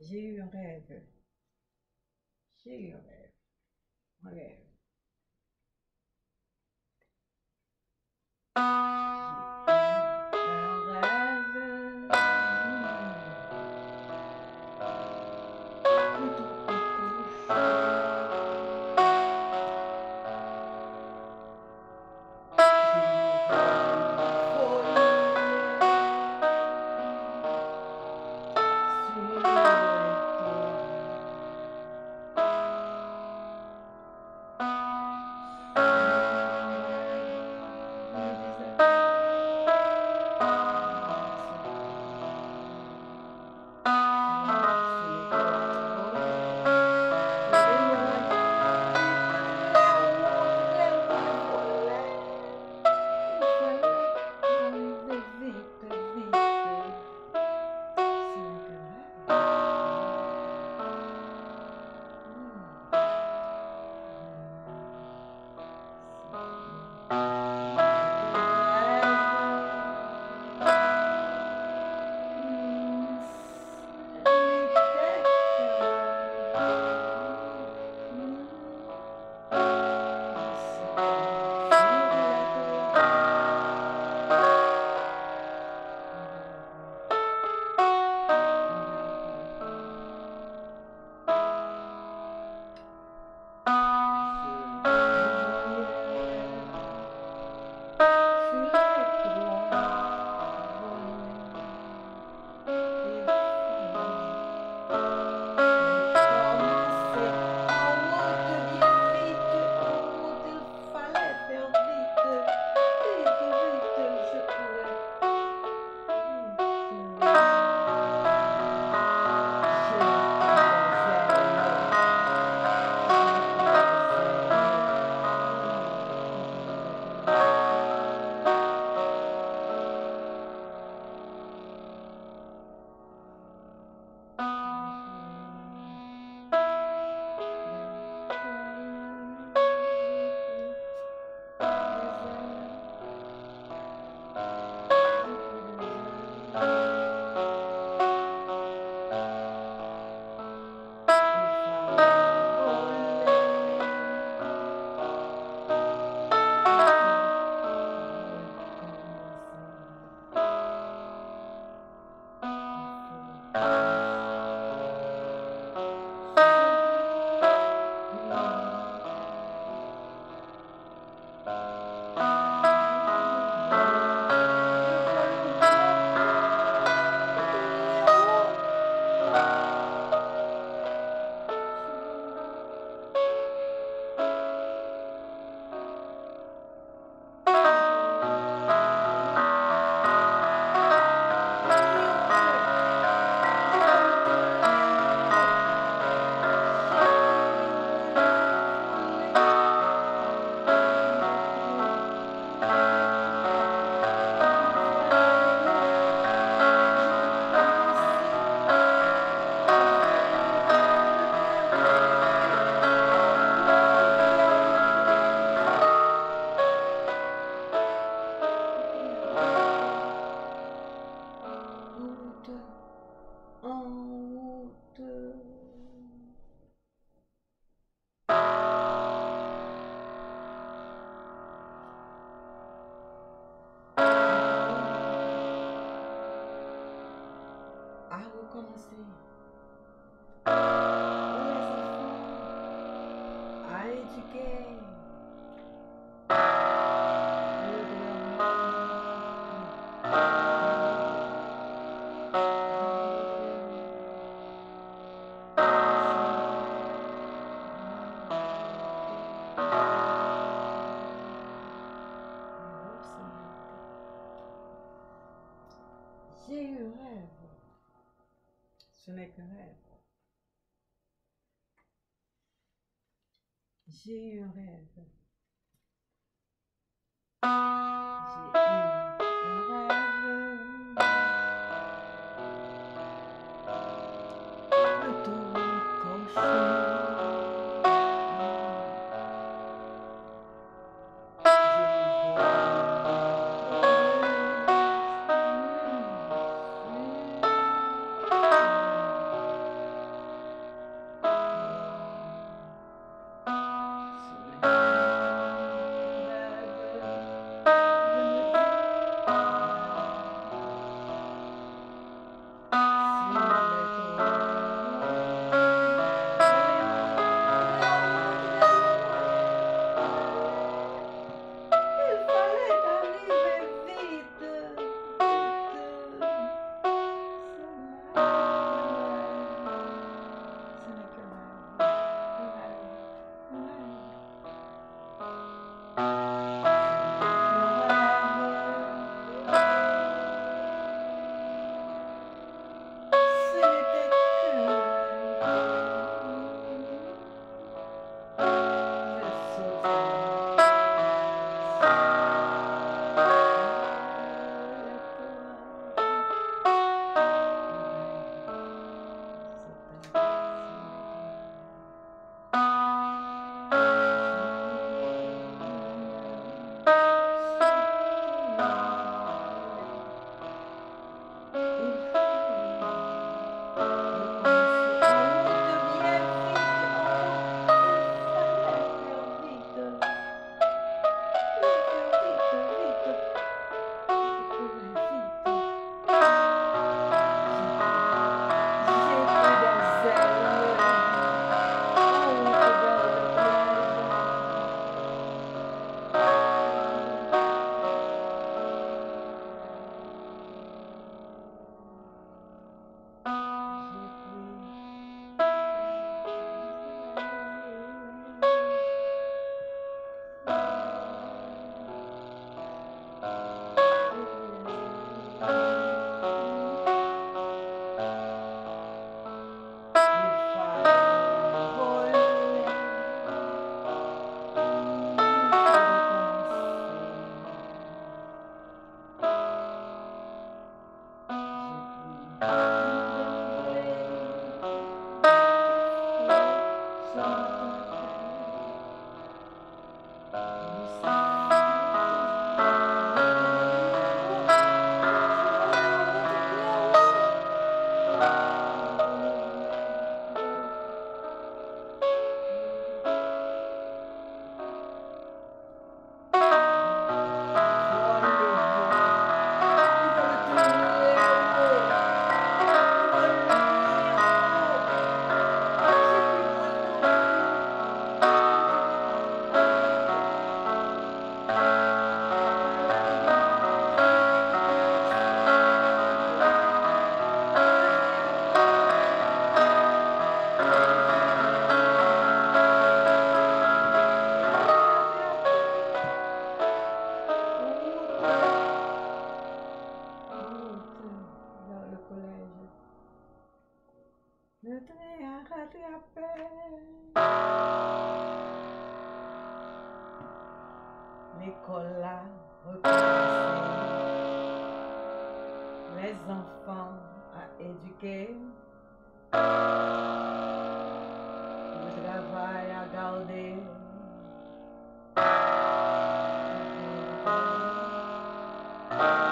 J'ai eu un rêve. J'ai eu un rêve. Un rêve. como assim? Ai de quem? Gee, eu levo. Ce n'est qu'un rêve. J'ai eu un rêve. Les enfants à éduquer. Le travail à garder.